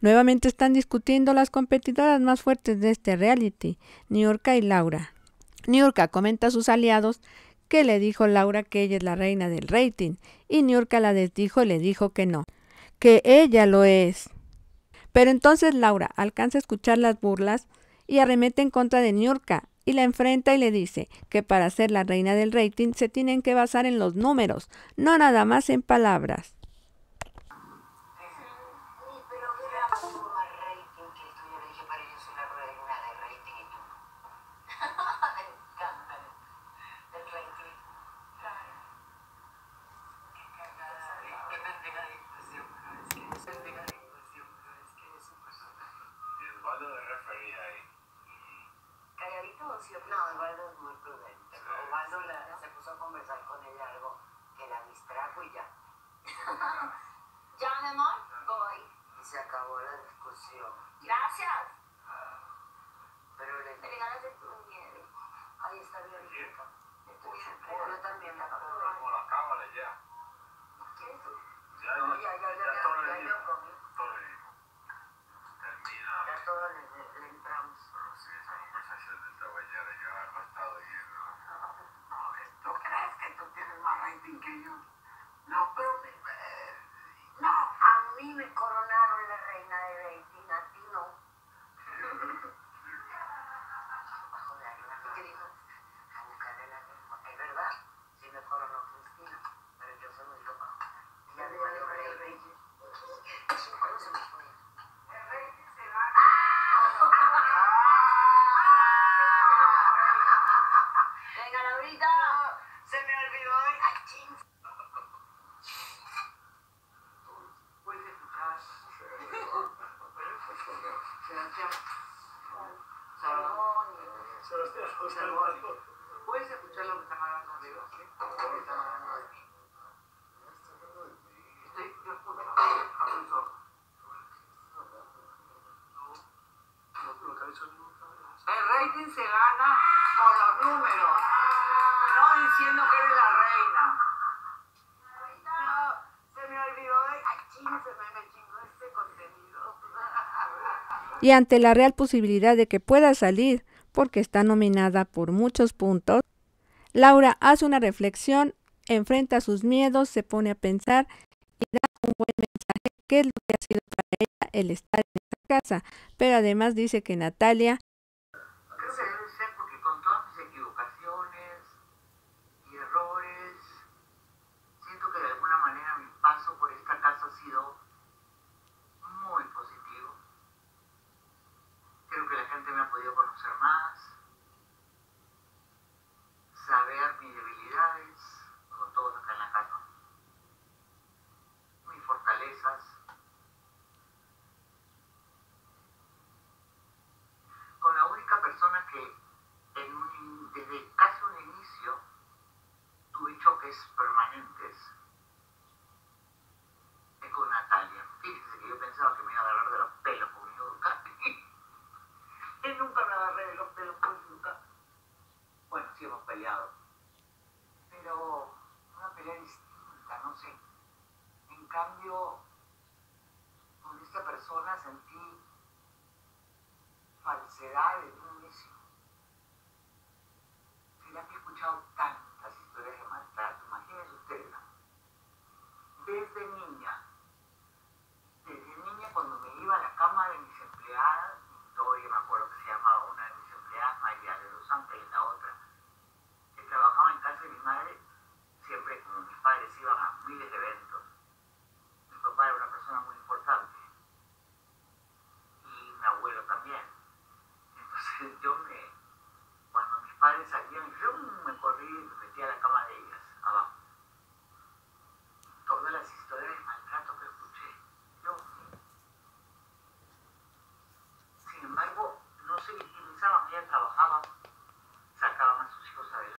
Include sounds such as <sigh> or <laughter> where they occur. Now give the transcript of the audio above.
Nuevamente están discutiendo las competidoras más fuertes de este reality, Niurka y Laura. Niurka comenta a sus aliados que le dijo Laura que ella es la reina del rating y Niurka la desdijo y le dijo que no, que ella lo es. Pero entonces Laura alcanza a escuchar las burlas y arremete en contra de Niurka y la enfrenta y le dice que para ser la reina del rating se tienen que basar en los números, no nada más en palabras. No, Osvaldo es muy prudente. Osvaldo se puso a conversar con ella algo que la distrajo y ya. ¿Ya, mi amor? Voy. Y se acabó la discusión. Gracias. Pero le... Me regalas de tu miedo. Ahí está bien. Yo también la acabo. Como la cámara ya. ¿Quieres tú? Ya, No, ya, ya, ya, ya, todo ya, el ya comí. Todo el Termina. Ya todo le, le, le entramos. Pero sí, esa conversación de esta mañana yo he estado oyendo. A ver, ¿tú crees que tú tienes más rating que yo? No, pero me... eh, No, a mí me coronaron la reina de rating, a ti no. Joder, ¿y qué dijo? A buscarle la lengua. Es verdad, sí me coronó Cristina, pero yo soy muy capaz. Y además yo rating. ¿Cuándo se me fue? El rating se va. Se me olvidó. ¡Ay, ching! Salomón. Salomón. ¿Puedes escuchar lo que están hablando. El rating se gana con los números, diciendo que eres la reina. Este. Y ante la real posibilidad de que pueda salir, porque está nominada por muchos puntos, Laura hace una reflexión, enfrenta sus miedos, se pone a pensar y da un buen mensaje, que es lo que ha sido para ella el estar en esta casa, pero además dice que Natalia Creo que debe ser porque con todas mis equivocaciones y errores, siento que de alguna manera mi paso por esta casa ha sido muy positivo. Creo que la gente me ha podido conocer más, saber mis debilidades, como todos acá en la casa, mis fortalezas. con la única persona que en un- desde casi un inicio permanentes es con Natalia. Fíjese que yo pensaba que me iba a agarrar de los pelos con mi Ducati. y <laughs> nunca me agarré de los pelos con. Bueno, sí hemos peleado. Pero una pelea distinta, no sé. En cambio, con esta persona sentí falsedad en